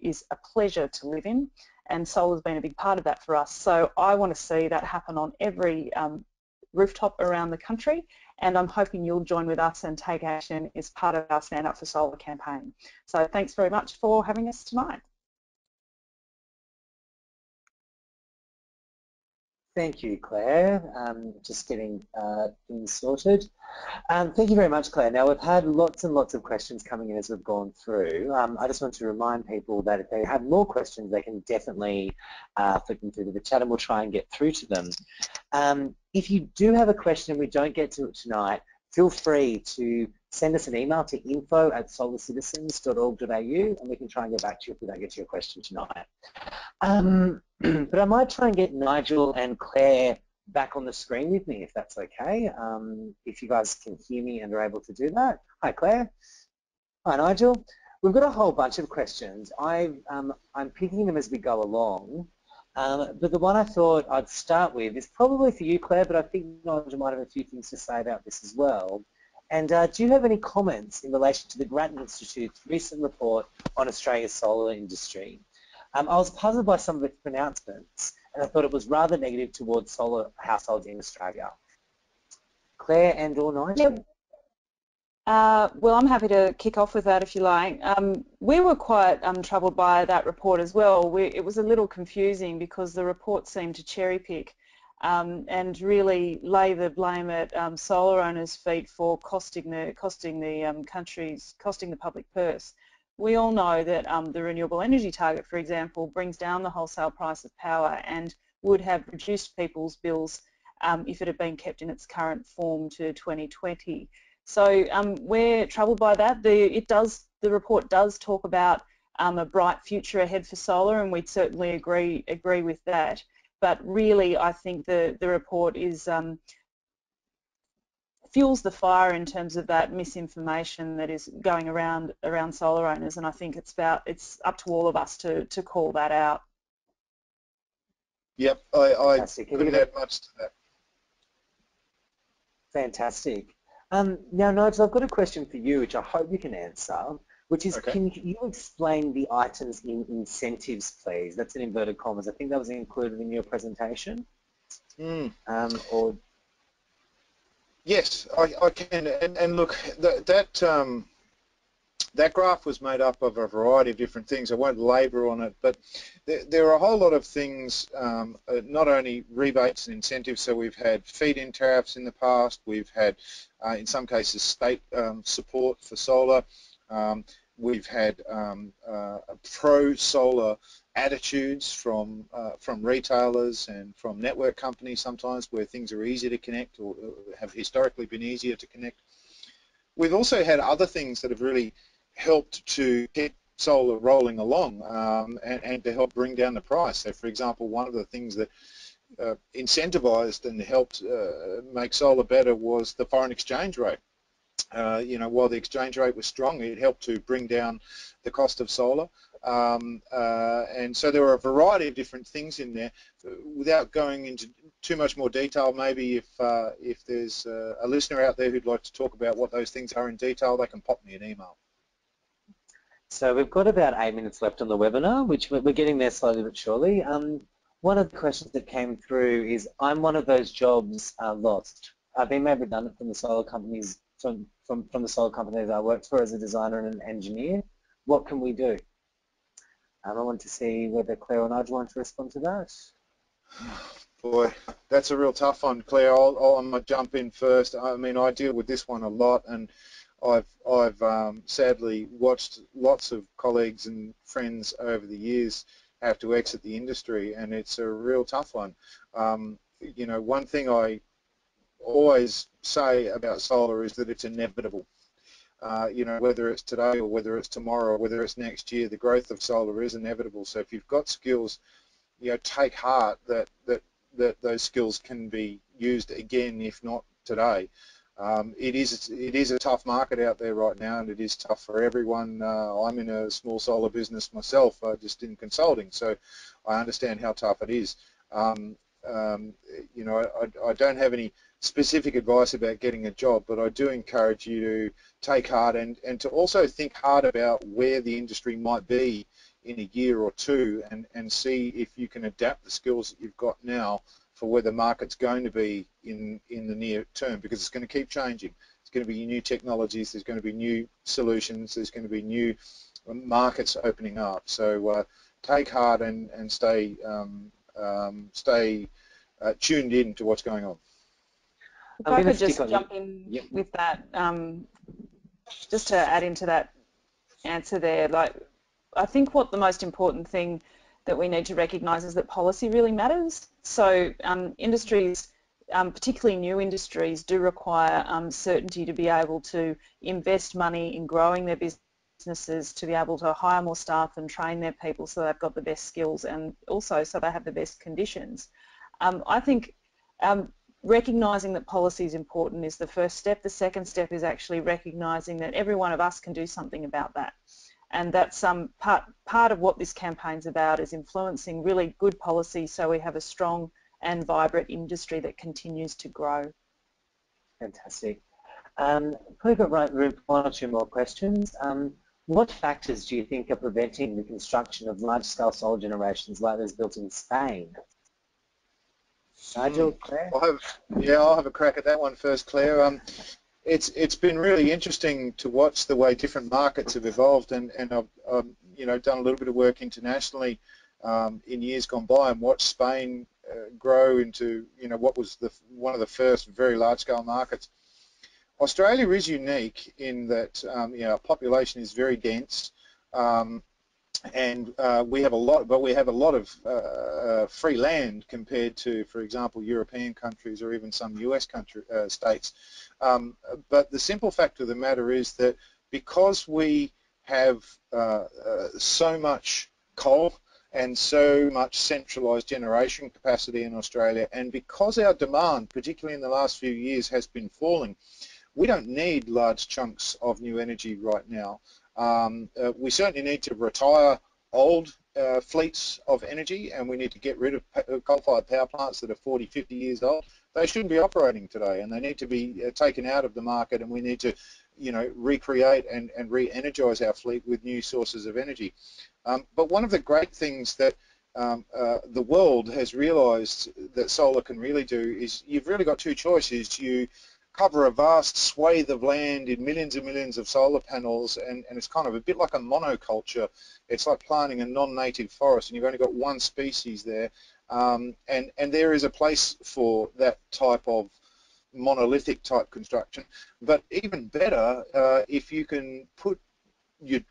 is a pleasure to live in. And solar's been a big part of that for us. So I want to see that happen on every um, rooftop around the country and I'm hoping you'll join with us and take action as part of our Stand Up for Solar campaign. So thanks very much for having us tonight. Thank you, Claire. Um, just getting uh, things sorted. Um, thank you very much, Claire. Now, we've had lots and lots of questions coming in as we've gone through. Um, I just want to remind people that if they have more questions, they can definitely uh, them through the chat and we'll try and get through to them. Um, if you do have a question and we don't get to it tonight, feel free to send us an email to info at solarcitizens.org.au and we can try and get back to you if we don't get to your question tonight. Um, [clears throat] but I might try and get Nigel and Claire back on the screen with me if that's okay, um, if you guys can hear me and are able to do that. Hi Claire. Hi Nigel. We've got a whole bunch of questions. i am um, picking them as we go along. Um, but the one I thought I'd start with is probably for you, Claire, but I think Nigel might have a few things to say about this as well. And uh, do you have any comments in relation to the Grattan Institute's recent report on Australia's solar industry? Um, I was puzzled by some of its pronouncements, and I thought it was rather negative towards solar households in Australia. Claire and or Nigel? Uh, well, I'm happy to kick off with that if you like. Um, we were quite um, troubled by that report as well. We, it was a little confusing because the report seemed to cherry pick um, and really lay the blame at um, solar owners' feet for costing the costing the um, countries costing the public purse we all know that um, the renewable energy target, for example, brings down the wholesale price of power and would have reduced people's bills um, if it had been kept in its current form to 2020. So um, we're troubled by that. The, it does, the report does talk about a bright future ahead for solar and we'd certainly agree, agree with that. But really I think the, the report is um, fuels the fire in terms of that misinformation that is going around around solar owners and I think it's about it's up to all of us to, to call that out. Yep, I, I couldn't add much to that. Fantastic. Um, now, Nigel, I've got a question for you, which I hope you can answer, which is, okay. can you explain the items in incentives, please? That's in inverted commas. I think that was included in your presentation. Mm. Um, or Yes, I, I can. And, and look, that, that um, that graph was made up of a variety of different things. I won't labour on it, but there, there, are a whole lot of things, um, uh, not only rebates and incentives, so we've had feed-in tariffs in the past, we've had, uh, in some cases, state um, support for solar, um, we've had um, uh, pro-solar attitudes from uh, from retailers and from network companies sometimes where things are easier to connect or have historically been easier to connect. We've also had other things that have really helped to get solar rolling along um, and, and, to help bring down the price. So for example, one of the things that uh, incentivized and helped uh, make solar better was the foreign exchange rate. Uh, you know, while the exchange rate was strong, it helped to bring down the cost of solar. Um, uh, and so there are a variety of different things in there. Without going into too much more detail, maybe if uh, if there's uh, a listener out there who'd like to talk about what those things are in detail, they can pop me an email. So we've got about eight minutes left on the webinar, which we're getting there slowly but surely. Um, one of the questions that came through is, I'm one of those jobs uh, lost. I've been made redundant from the solar companies, from, from, from the solar companies I worked for as a designer and an engineer. What can we do? Um, I want to see whether Claire or Nigel want to respond to that. Boy, that's a real tough one, Claire. I'll, I'll, I'm to jump in first. I mean, I deal with this one a lot, and I've, I've um, sadly watched lots of colleagues and friends over the years have to exit the industry, and it's a real tough one. Um, you know, one thing I always say about solar is that it's inevitable. Uh, you know, whether it's today or whether it's tomorrow or whether it's next year, the growth of solar is inevitable. So if you've got skills, you know, take heart that, that, that those skills can be used again, if not today. Um, it is it is a tough market out there right now, and it is tough for everyone. Uh, I'm in a small solar business myself, uh, just in consulting, so I understand how tough it is. Um, um, you know, I, I, don't have any specific advice about getting a job, but I do encourage you to take heart and, and to also think hard about where the industry might be in a year or two and, and see if you can adapt the skills that you've got now for where the market's going to be in, in the near term because it's going to keep changing. There's going to be new technologies, there's going to be new solutions, there's going to be new markets opening up. So uh, take heart and, and stay, um, um, stay uh, tuned in to what's going on. If I could just jump in yep. with that, um, just to add into that answer there, like I think what the most important thing that we need to recognise is that policy really matters. So um, industries, um, particularly new industries, do require um, certainty to be able to invest money in growing their businesses, to be able to hire more staff and train their people so they've got the best skills and also so they have the best conditions. Um, I think um, recognising that policy is important is the first step. The second step is actually recognising that every one of us can do something about that and that's um, part, part of what this campaign's about is influencing really good policy so we have a strong and vibrant industry that continues to grow. Fantastic. Um, room one or two more questions. Um, what factors do you think are preventing the construction of large-scale solar generations like those built in Spain? Nigel, Claire? I'll have, yeah, I'll have a crack at that one first, Claire. Um, it's it's been really interesting to watch the way different markets have evolved, and and I've um, you know done a little bit of work internationally um, in years gone by, and watched Spain uh, grow into you know what was the one of the first very large scale markets. Australia is unique in that um, you know our population is very dense. Um, and uh, we have a lot, but we have a lot of uh, uh, free land compared to, for example, European countries or even some US country, uh, states. Um, but the simple fact of the matter is that because we have uh, uh, so much coal and so much centralised generation capacity in Australia, and because our demand, particularly in the last few years, has been falling, we don't need large chunks of new energy right now. Um, uh, we certainly need to retire old uh, fleets of energy and we need to get rid of uh, coal-fired power plants that are 40, 50 years old. They shouldn't be operating today and they need to be uh, taken out of the market and we need to you know, recreate and, and re-energize our fleet with new sources of energy. Um, but one of the great things that um, uh, the world has realized that solar can really do is you've really got two choices. You cover a vast swathe of land in millions and millions of solar panels and, and it's kind of a bit like a monoculture. It's like planting a non-native forest and you've only got one species there um, and, and there is a place for that type of monolithic type construction. But even better, uh, if you can put your,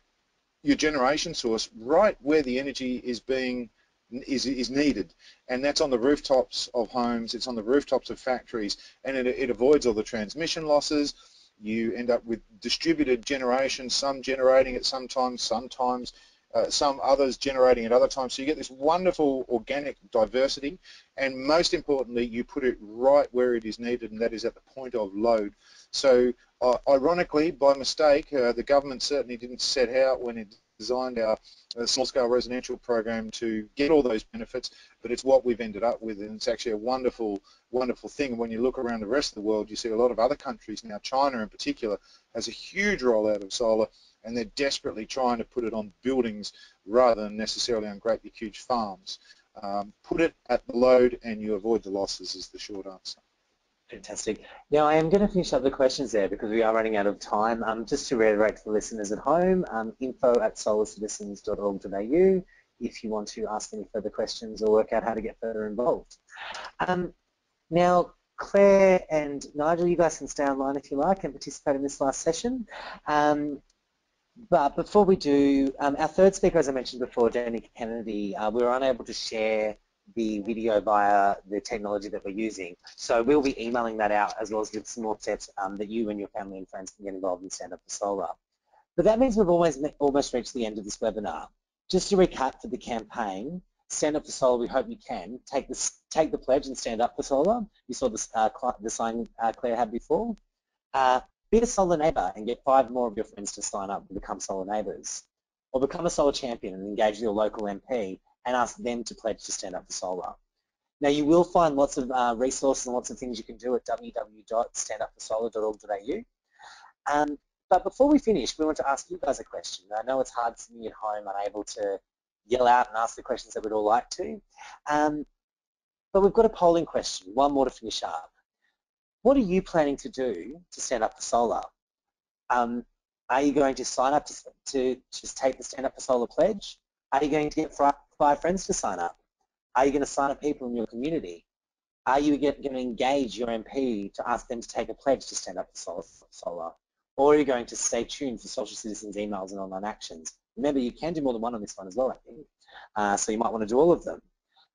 your generation source right where the energy is being is, is needed and that's on the rooftops of homes, it's on the rooftops of factories and it, it avoids all the transmission losses. You end up with distributed generation, some generating at some times, sometimes uh, some others generating at other times. So you get this wonderful organic diversity and most importantly you put it right where it is needed and that is at the point of load. So uh, ironically, by mistake, uh, the government certainly didn't set out when it designed our uh, small-scale residential program to get all those benefits, but it's what we've ended up with, and it's actually a wonderful, wonderful thing. When you look around the rest of the world, you see a lot of other countries now, China in particular, has a huge rollout of solar, and they're desperately trying to put it on buildings rather than necessarily on great big huge farms. Um, put it at the load and you avoid the losses is the short answer. Fantastic. Now I am going to finish up the questions there because we are running out of time. Um, just to reiterate to the listeners at home, um, info at solarcitizens.org.au if you want to ask any further questions or work out how to get further involved. Um, now Claire and Nigel, you guys can stay online if you like and participate in this last session. Um, but before we do, um, our third speaker, as I mentioned before, Danny Kennedy, uh, we were unable to share the video via the technology that we're using. So we'll be emailing that out as well as with some more tips um, that you and your family and friends can get involved in Stand Up for Solar. But that means we've always almost reached the end of this webinar. Just to recap for the campaign, Stand Up for Solar, we hope you can. Take, this, take the pledge and stand up for solar. You saw this, uh, the sign uh, Claire had before. Uh, be a solar neighbour and get five more of your friends to sign up to become solar neighbours. Or become a solar champion and engage your local MP and ask them to pledge to stand up for solar. Now you will find lots of uh, resources and lots of things you can do at www.standupforsolar.org.au. Um, but before we finish, we want to ask you guys a question. I know it's hard sitting at home unable to yell out and ask the questions that we'd all like to. Um, but we've got a polling question, one more to finish up. What are you planning to do to stand up for solar? Um, are you going to sign up to, to just take the Stand Up for Solar pledge? Are you going to get five friends to sign up? Are you going to sign up people in your community? Are you going to engage your MP to ask them to take a pledge to stand up for solar? Or are you going to stay tuned for Solar Citizens emails and online actions? Remember, you can do more than one on this one as well, I think. Uh, so you might want to do all of them.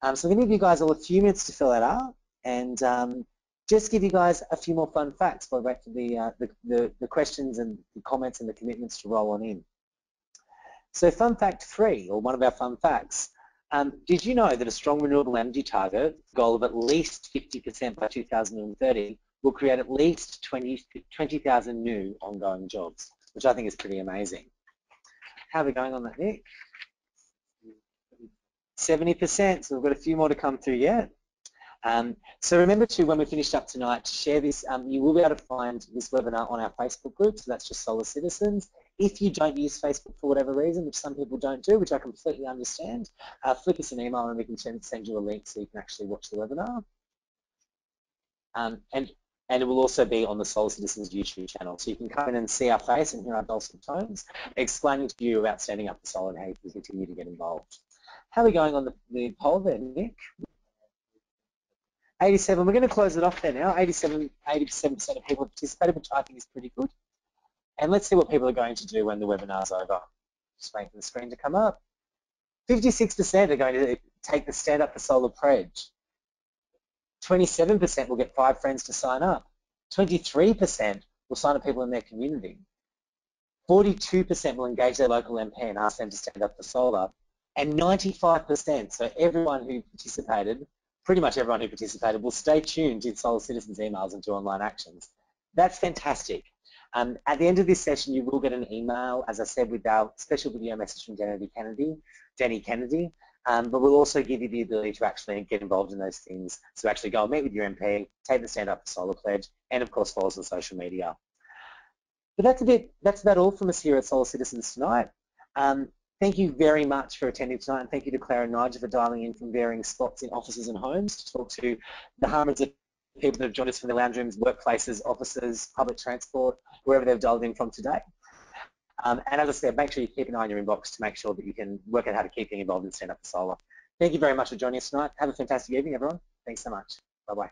Um, so I'm going to give you guys all a few minutes to fill that out and um, just give you guys a few more fun facts for the, uh, the, the, the questions and the comments and the commitments to roll on in. So fun fact three, or one of our fun facts, um, did you know that a strong renewable energy target, goal of at least 50% by 2030, will create at least 20,000 20, new ongoing jobs, which I think is pretty amazing. How are we going on that, Nick? 70%, so we've got a few more to come through yet. Um, so remember to, when we finished up tonight, to share this. Um, you will be able to find this webinar on our Facebook group, so that's just Solar Citizens. If you don't use Facebook for whatever reason, which some people don't do, which I completely understand, uh, flick us an email and we can send you a link so you can actually watch the webinar. Um, and, and it will also be on the Solar Citizens YouTube channel, so you can come in and see our face and hear our dulcet tones explaining to you about standing up for solar and how you can continue to get involved. How are we going on the, the poll there, Nick? 87, we're going to close it off there now. 87, 87% of people participated, which I think is pretty good. And let's see what people are going to do when the webinar's over. Just waiting for the screen to come up. 56% are going to take the Stand Up for Solar pledge. 27% will get five friends to sign up. 23% will sign up people in their community. 42% will engage their local MP and ask them to stand up for solar. And 95%, so everyone who participated, pretty much everyone who participated, will stay tuned to Solar Citizens emails and do online actions. That's fantastic. Um, at the end of this session, you will get an email, as I said, with our special video message from Danny Kennedy, Danny Kennedy, um, but we'll also give you the ability to actually get involved in those things. So actually go and meet with your MP, take the Stand Up for Solar Pledge, and of course follow us on social media. But that's a bit, that's about all from us here at Solar Citizens tonight. Um, thank you very much for attending tonight, and thank you to Claire and Nigel for dialing in from varying spots in offices and homes to talk to the hundreds of people that have joined us from the lounge rooms, workplaces, offices, public transport, wherever they've dialed in from today. Um, and as I said, make sure you keep an eye on your inbox to make sure that you can work out how to keep getting involved in Stand Up for Solar. Thank you very much for joining us tonight. Have a fantastic evening, everyone. Thanks so much. Bye-bye.